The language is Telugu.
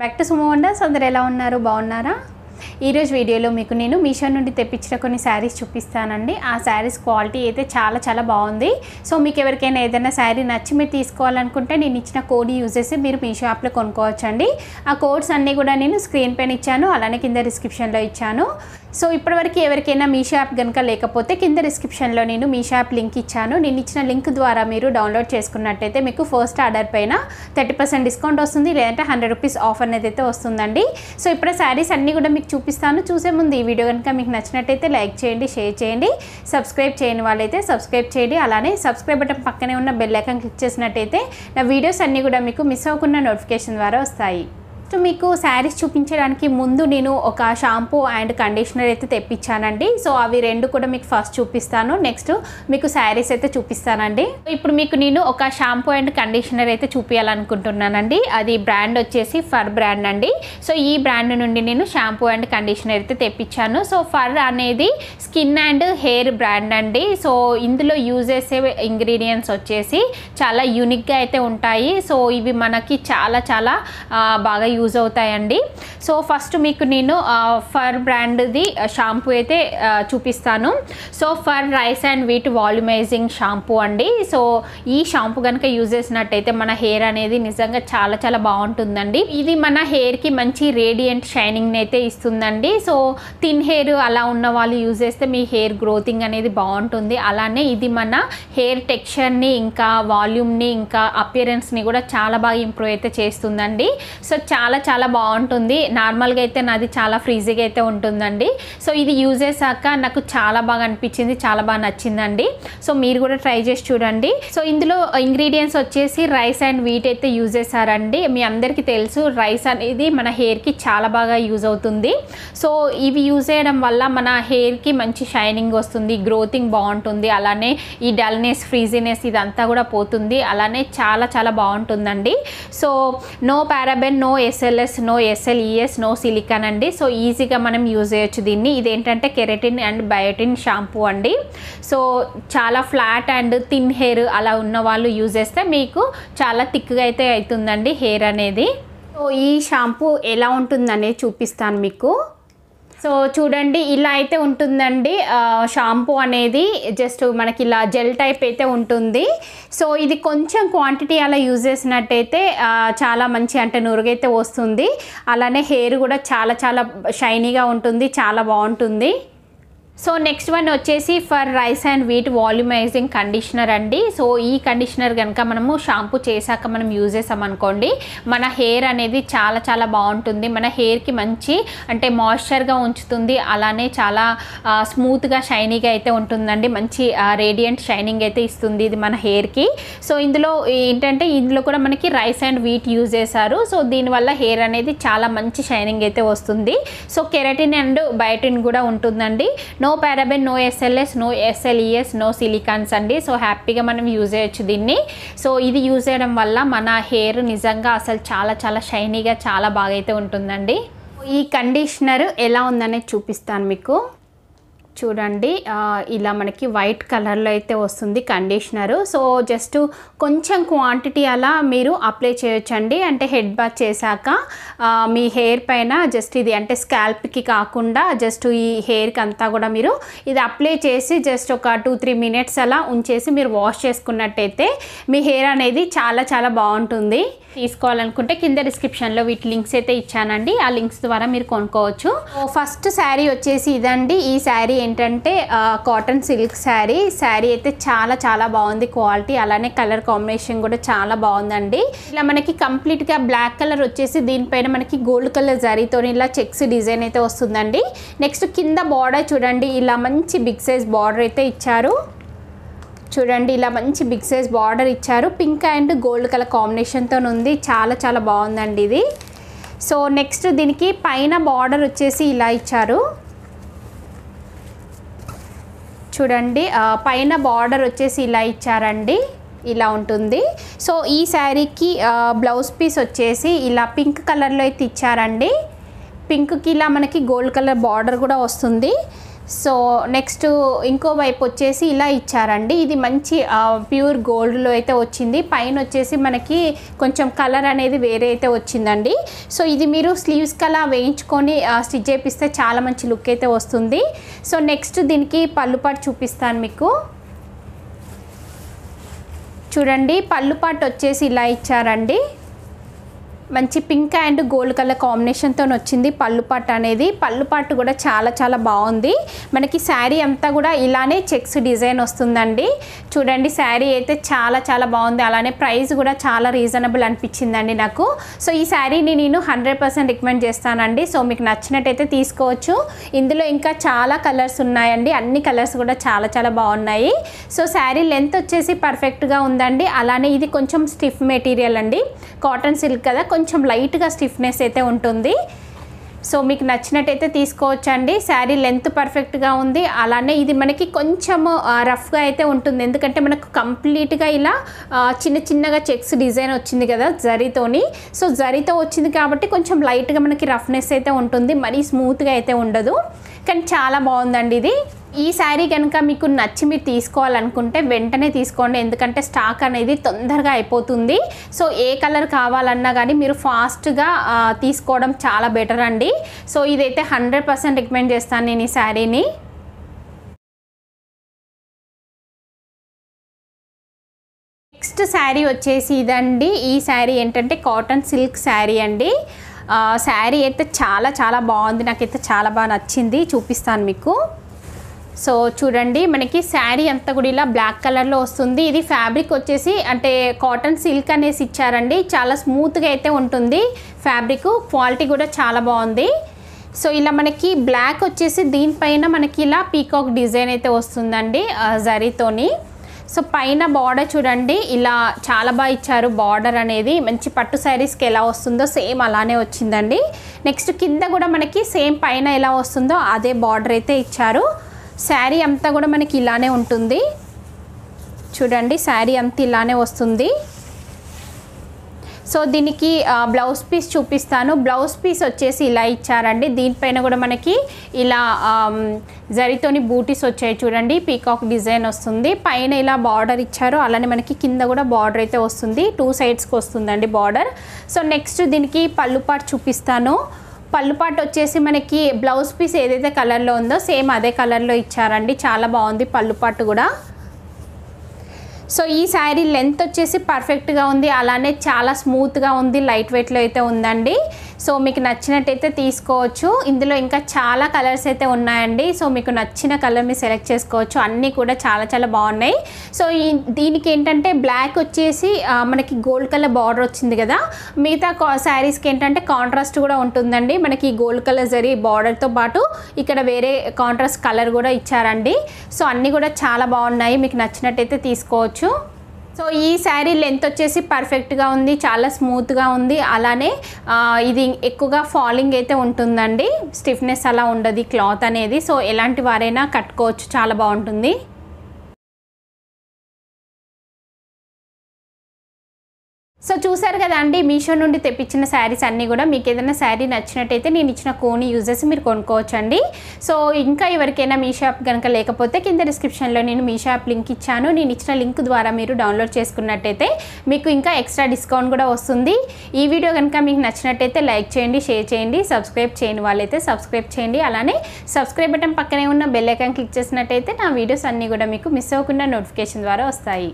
బ్యాక్ టు సుమో వండర్స్ అందరు ఎలా ఉన్నారు? బాగున్నారా? ఈరోజు వీడియోలో మీకు నేను మీషో నుండి తెప్పించిన కొన్ని శారీస్ చూపిస్తానండి. ఆ శారీస్ క్వాలిటీ అయితే చాలా చాలా బాగుంది. సో మీకు ఎవరికైనా ఏదైనా శారీ నచ్చి మీరు తీసుకోవాలనుకుంటే నేను ఇచ్చిన కోడ్ యూజ్ చేసి మీరు మీషో యాప్లో కొనుక్కోవచ్చండి. ఆ కోడ్స్ అన్నీ కూడా నేను స్క్రీన్ పైన ఇచ్చాను. అలానే కింద డిస్క్రిప్షన్లో ఇచ్చాను. సో ఇప్పటివరకు ఎవరికైనా మీషో యాప్ కనుక లేకపోతే కింద డిస్క్రిప్షన్లో నేను మీషో యాప్ లింక్ ఇచ్చాను. నేను ఇచ్చిన లింక్ ద్వారా మీరు డౌన్లోడ్ చేసుకున్నట్టయితే మీకు ఫస్ట్ ఆర్డర్ పైన థర్టీ పర్సెంట్ డిస్కౌంట్ వస్తుంది లేదంటే హండ్రెడ్ రూపీస్ ఆఫర్ అనేది అయితే వస్తుందండి. సో ఇప్పుడు శారీస్ అన్నీ కూడా మీకు చూపిస్తాను. చూసే ముందు ఈ వీడియో కనుక మీకు నచ్చినట్టయితే లైక్ చేయండి షేర్ చేయండి. సబ్స్క్రైబ్ చేయని వాళ్ళైతే సబ్స్క్రైబ్ చేయండి. అలానే సబ్స్క్రైబ్ బటన్ పక్కనే ఉన్న బెల్ ఐకాన్ క్లిక్ చేసినట్టయితే నా వీడియోస్ అన్నీ కూడా మీకు మిస్ అవ్వకుండా నోటిఫికేషన్ ద్వారా వస్తాయి. సో మీకు శారీస్ చూపించడానికి ముందు నేను ఒక షాంపూ అండ్ కండిషనర్ అయితే తెప్పించానండి. సో అవి రెండు కూడా మీకు ఫస్ట్ చూపిస్తాను. నెక్స్ట్ మీకు శారీస్ అయితే చూపిస్తానండి. ఇప్పుడు మీకు నేను ఒక షాంపూ అండ్ కండిషనర్ అయితే చూపించాలనుకుంటున్నానండి అది బ్రాండ్ వచ్చేసి ఫర్ బ్రాండ్ అండి. సో ఈ బ్రాండ్ నుండి నేను షాంపూ అండ్ కండిషనర్ అయితే తెప్పించాను. సో ఫర్ అనేది స్కిన్ అండ్ హెయిర్ బ్రాండ్ అండి. సో ఇందులో యూజ్ చేసే ఇంగ్రీడియంట్స్ వచ్చేసి చాలా యూనిక్గా అయితే ఉంటాయి. సో ఇవి మనకి చాలా చాలా బాగా యూజ్ అవుతాయండి. సో ఫస్ట్ మీకు నేను ఫర్ బ్రాండ్ది షాంపూ అయితే చూపిస్తాను. So Fur rice and wheat volumising shampoo అండి. సో ఈ షాంపూ కనుక యూజ్ చేసినట్టయితే మన హెయిర్ అనేది నిజంగా చాలా చాలా బాగుంటుందండి. ఇది మన హెయిర్కి మంచి రేడియంట్ షైనింగ్ని అయితే ఇస్తుందండి. సో థిన్ హెయిర్ అలా ఉన్న వాళ్ళు యూజ్ చేస్తే మీ హెయిర్ గ్రోతింగ్ అనేది బాగుంటుంది. అలానే ఇది మన హెయిర్ టెక్స్చర్ని ఇంకా వాల్యూమ్ని ఇంకా అపియరెన్స్ని కూడా చాలా బాగా ఇంప్రూవ్ అయితే చేస్తుందండి. సో చాలా చాలా చాలా బాగుంటుంది. నార్మల్గా అయితే నాది చాలా ఫ్రీజీగా అయితే ఉంటుందండి. సో ఇది యూజ్ చేశాక నాకు చాలా బాగా అనిపించింది చాలా బాగా నచ్చిందండి. సో మీరు కూడా ట్రై చేసి చూడండి. సో ఇందులో ఇంగ్రీడియంట్స్ వచ్చేసి రైస్ అండ్ వీట్ అయితే యూజ్ చేశారండి. మీ అందరికీ తెలుసు రైస్ అనేది మన హెయిర్కి చాలా బాగా యూజ్ అవుతుంది. సో ఇవి యూజ్ చేయడం వల్ల మన హెయిర్కి మంచి షైనింగ్ వస్తుంది గ్రోతింగ్ బాగుంటుంది. అలానే ఈ డల్నెస్ ఫ్రీజీనెస్ ఇదంతా కూడా పోతుంది. అలానే చాలా చాలా బాగుంటుందండి. So no paraben no SLS no SLES no silicone అండి. సో ఈజీగా మనం యూజ్ చేయొచ్చు దీన్ని. ఇదేంటంటే కెరటిన్ అండ్ బయోటిన్ షాంపూ అండి. సో చాలా ఫ్లాట్ అండ్ థిన్ హెయిర్ అలా ఉన్న వాళ్ళు యూజ్ చేస్తే మీకు చాలా థిక్గా అయితే అవుతుందండి హెయిర్ అనేది. సో ఈ షాంపూ ఎలా ఉంటుందనేది చూపిస్తాను మీకు. సో చూడండి ఇలా అయితే ఉంటుందండి. షాంపూ అనేది జస్ట్ మనకి ఇలా జెల్ టైప్ అయితే ఉంటుంది. సో ఇది కొంచెం క్వాంటిటీ అలా యూజ్ చేసినట్టయితే చాలా మంచి అంటే నురుగైతే వస్తుంది. అలానే హెయిర్ కూడా చాలా చాలా షైనీగా ఉంటుంది చాలా బాగుంటుంది. సో నెక్స్ట్ వన్ వచ్చేసి Fur rice and wheat volumising conditioner అండి. సో ఈ కండిషనర్ కనుక మనము షాంపూ చేశాక మనం యూజ్ చేసామనుకోండి మన హెయిర్ అనేది చాలా చాలా బాగుంటుంది. మన హెయిర్కి మంచి అంటే మాయిశ్చర్గా ఉంచుతుంది. అలానే చాలా స్మూత్గా షైనీగా అయితే ఉంటుందండి. మంచి రేడియంట్ షైనింగ్ అయితే ఇస్తుంది ఇది మన హెయిర్కి. సో ఇందులో ఏంటంటే ఇందులో కూడా మనకి రైస్ అండ్ వీట్ యూజ్ చేశారు. సో దీనివల్ల హెయిర్ అనేది చాలా మంచి షైనింగ్ అయితే వస్తుంది. సో కెరటిన్ అండ్ బయోటిన్ కూడా ఉంటుందండి. No paraben no SLS no SLES no silicones అండి. సో హ్యాపీగా మనం యూజ్ చేయొచ్చు దీన్ని. సో ఇది యూజ్ చేయడం వల్ల మన హెయిర్ నిజంగా అసలు చాలా చాలా షైనీగా చాలా బాగా అయితే ఉంటుందండి. ఈ కండిషనర్ ఎలా ఉందనేది చూపిస్తాను మీకు. చూడండి. ఇలా మనకి వైట్ కలర్లో అయితే వస్తుంది కండిషనరు. సో జస్ట్ కొంచెం క్వాంటిటీ అలా మీరు అప్లై చేయొచ్చండి. అంటే హెడ్ బాత్ చేశాక మీ హెయిర్ పైన జస్ట్ ఇది అంటే స్కాల్ప్కి కాకుండా జస్ట్ ఈ హెయిర్కి అంతా కూడా మీరు ఇది అప్లై చేసి జస్ట్ ఒక టూ త్రీ మినిట్స్ అలా ఉంచేసి మీరు వాష్ చేసుకున్నట్టయితే మీ హెయిర్ అనేది చాలా చాలా బాగుంటుంది. తీసుకోవాలనుకుంటే కింద డిస్క్రిప్షన్లో వీటి లింక్స్ అయితే ఇచ్చానండి. ఆ లింక్స్ ద్వారా మీరు కొనుక్కోవచ్చు. ఫస్ట్ శారీ వచ్చేసి ఇదండి. ఈ శారీ ఏంటంటే కాటన్ సిల్క్ శారీ శారీ అయితే చాలా చాలా బాగుంది క్వాలిటీ అలానే కలర్ కాంబినేషన్ కూడా చాలా బాగుందండి. ఇలా మనకి కంప్లీట్గా బ్లాక్ కలర్ వచ్చేసి దీనిపైన మనకి గోల్డ్ కలర్ జరీతో ఇలా చెక్స్ డిజైన్ అయితే వస్తుందండి. నెక్స్ట్ కింద బార్డర్ చూడండి. ఇలా మంచి బిగ్ సైజ్ బార్డర్ అయితే ఇచ్చారు. చూడండి ఇలా మంచి బిగ్ సైజ్ బార్డర్ ఇచ్చారు. పింక్ అండ్ గోల్డ్ కలర్ కాంబినేషన్తో ఉంది. చాలా చాలా బాగుందండి ఇది. సో నెక్స్ట్ దీనికి పైన బార్డర్ వచ్చేసి ఇలా ఇచ్చారు. చూడండి. పైన బార్డర్ వచ్చేసి ఇలా ఇచ్చారండి. ఇలా ఉంటుంది. సో ఈ శారీకి బ్లౌజ్ పీస్ వచ్చేసి ఇలా పింక్ కలర్లో అయితే ఇచ్చారండి. పింక్కి ఇలా మనకి గోల్డ్ కలర్ బార్డర్ కూడా వస్తుంది. సో నెక్స్ట్ ఇంకో వైపు వచ్చేసి ఇలా ఇచ్చారండి. ఇది మంచి ప్యూర్ గోల్డ్లో అయితే వచ్చింది. పైన వచ్చేసి మనకి కొంచెం కలర్ అనేది వేరే అయితే వచ్చిందండి. సో ఇది మీరు స్లీవ్స్ కలా వేయించుకొని స్టిచ్ చేపిస్తే చాలా మంచి లుక్ అయితే వస్తుంది. సో నెక్స్ట్ దీనికి పళ్ళుపాటు చూపిస్తాను మీకు. చూడండి పళ్ళుపాటు వచ్చేసి ఇలా ఇచ్చారండి. మంచి పింక్ అండ్ గోల్డ్ కలర్ కాంబినేషన్తో వచ్చింది పళ్ళు పట్టు అనేది. పళ్ళు పట్టు కూడా చాలా చాలా బాగుంది. మనకి శారీ అంతా కూడా ఇలానే చెక్స్ డిజైన్ వస్తుందండి. చూడండి శారీ అయితే చాలా చాలా బాగుంది. అలానే ప్రైస్ కూడా చాలా రీజనబుల్ అనిపించిందండి నాకు. సో ఈ శారీని నేను హండ్రెడ్ పర్సెంట్ రికమెండ్ చేస్తానండి. సో మీకు నచ్చినట్టయితే తీసుకోవచ్చు. ఇందులో ఇంకా చాలా కలర్స్ ఉన్నాయండి. అన్ని కలర్స్ కూడా చాలా చాలా బాగున్నాయి. సో శారీ లెంత్ వచ్చేసి పర్ఫెక్ట్గా ఉందండి. అలానే ఇది కొంచెం స్టిఫ్ మెటీరియల్ అండి. కాటన్ సిల్క్ కదా కొంచెం లైట్గా స్టిఫ్నెస్ అయితే ఉంటుంది. సో మీకు నచ్చినట్టయితే తీసుకోవచ్చండి. శారీ లెంత్ పర్ఫెక్ట్గా ఉంది. అలానే ఇది మనకి కొంచెం రఫ్గా అయితే ఉంటుంది. ఎందుకంటే మనకు కంప్లీట్గా ఇలా చిన్న చిన్నగా చెక్స్ డిజైన్ వచ్చింది కదా జరీతోని. సో జరీతో వచ్చింది కాబట్టి కొంచెం లైట్గా మనకి రఫ్నెస్ అయితే ఉంటుంది. మరీ స్మూత్గా అయితే ఉండదు. కానీ చాలా బాగుందండి ఇది. ఈ శారీ కనుక మీకు నచ్చి మీరు తీసుకోవాలనుకుంటే వెంటనే తీసుకోండి. ఎందుకంటే స్టాక్ అనేది తొందరగా అయిపోతుంది. సో ఏ కలర్ కావాలన్నా కానీ మీరు ఫాస్ట్గా తీసుకోవడం చాలా బెటర్ అండి. సో ఇదైతే హండ్రెడ్ పర్సెంట్ రికమెండ్ చేస్తాను నేను ఈ శారీని. నెక్స్ట్ శారీ వచ్చేసి ఇదండి. ఈ శారీ ఏంటంటే కాటన్ సిల్క్ శారీ అండి. శారీ అయితే చాలా చాలా బాగుంది. నాకైతే చాలా బాగా నచ్చింది. చూపిస్తాను మీకు. సో చూడండి మనకి శారీ అంతా కూడా ఇలా బ్లాక్ కలర్లో వస్తుంది. ఇది ఫ్యాబ్రిక్ వచ్చేసి అంటే కాటన్ సిల్క్ అనేసి ఇచ్చారండి. చాలా స్మూత్గా అయితే ఉంటుంది ఫ్యాబ్రిక్. క్వాలిటీ కూడా చాలా బాగుంది. సో ఇలా మనకి బ్లాక్ వచ్చేసి దీనిపైన మనకి ఇలా పీకాక్ డిజైన్ అయితే వస్తుందండి జరీతోని. సో పైన బార్డర్ చూడండి ఇలా చాలా బాగా ఇచ్చారు బార్డర్ అనేది. మంచి పట్టు శారీస్కి ఎలా వస్తుందో సేమ్ అలానే వచ్చిందండి. నెక్స్ట్ కింద కూడా మనకి సేమ్ పైన ఎలా వస్తుందో అదే బార్డర్ అయితే ఇచ్చారు. శారీ అంతా కూడా మనకి ఇలానే ఉంటుంది. చూడండి శారీ అంతా ఇలానే వస్తుంది. సో దీనికి బ్లౌజ్ పీస్ చూపిస్తాను. బ్లౌజ్ పీస్ వచ్చేసి ఇలా ఇచ్చారండి. దీనిపైన కూడా మనకి ఇలా జరితోని బూటీస్ వచ్చాయి చూడండి. పీకాక్ డిజైన్ వస్తుంది. పైన ఇలా బార్డర్ ఇచ్చారు. అలానే మనకి కింద కూడా బార్డర్ అయితే వస్తుంది. టూ సైడ్స్కి వస్తుందండి బార్డర్. సో నెక్స్ట్ దీనికి పళ్ళు పాటు చూపిస్తాను. పళ్ళు పాటు వచ్చేసి మనకి బ్లౌజ్ పీస్ ఏదైతే కలర్లో ఉందో సేమ్ అదే కలర్లో ఇచ్చారండి. చాలా బాగుంది పళ్ళు పాటు కూడా. సో ఈ శారీ లెంత్ వచ్చేసి పర్ఫెక్ట్గా ఉంది. అలానే చాలా స్మూత్గా ఉంది. లైట్ వెయిట్లో అయితే ఉందండి. సో మీకు నచ్చినట్టయితే తీసుకోవచ్చు. ఇందులో ఇంకా చాలా కలర్స్ అయితే ఉన్నాయండి. సో మీకు నచ్చిన కలర్ మీరు సెలెక్ట్ చేసుకోవచ్చు. అన్నీ కూడా చాలా చాలా బాగున్నాయి. సో ఈ దీనికి ఏంటంటే బ్లాక్ వచ్చేసి మనకి గోల్డ్ కలర్ బార్డర్ వచ్చింది కదా. మిగతా శారీస్కి ఏంటంటే కాంట్రాస్ట్ కూడా ఉంటుందండి. మనకి గోల్డ్ కలర్ జరీ బార్డర్తో పాటు ఇక్కడ వేరే కాంట్రాస్ట్ కలర్ కూడా ఇచ్చారండి. సో అన్నీ కూడా చాలా బాగున్నాయి. మీకు నచ్చినట్టయితే తీసుకోవచ్చు. సో ఈ శారీ లెంత్ వచ్చేసి పర్ఫెక్ట్గా ఉంది చాలా స్మూత్గా ఉంది. అలానే ఇది ఎక్కువగా ఫాలింగ్ అయితే ఉంటుందండి. స్టిఫ్నెస్ అలా ఉండదు క్లాత్ అనేది. సో ఎలాంటి వారైనా కట్టుకోవచ్చు చాలా బాగుంటుంది. సో చూసారు కదా అండి మీషో నుండి తెప్పించిన శారీస్ అన్నీ కూడా మీకు ఏదైనా శారీ నచ్చినట్టయితే నేను ఇచ్చిన కోని యూజెస్ చేసి మీరు కొనుక్కోవచ్చండి. సో ఇంకా ఎవరికైనా మీ షాప్ కనుక లేకపోతే కింద డిస్క్రిప్షన్లో నేను మీ షాప్ లింక్ ఇచ్చాను. నేను ఇచ్చిన లింక్ ద్వారా మీరు డౌన్లోడ్ చేసుకున్నట్టయితే మీకు ఇంకా ఎక్స్ట్రా డిస్కౌంట్ కూడా వస్తుంది. ఈ వీడియో కనుక మీకు నచ్చినట్టయితే లైక్ చేయండి షేర్ చేయండి సబ్స్క్రైబ్ చేయని వాళ్ళైతే సబ్స్క్రైబ్ చేయండి. అలానే సబ్స్క్రైబ్ బటన్ పక్కనే ఉన్న బెల్ ఐకాన్ క్లిక్ చేసినట్టయితే నా వీడియోస్ అన్నీ కూడా మీకు మిస్ అవ్వకుండా నోటిఫికేషన్ ద్వారా వస్తాయి.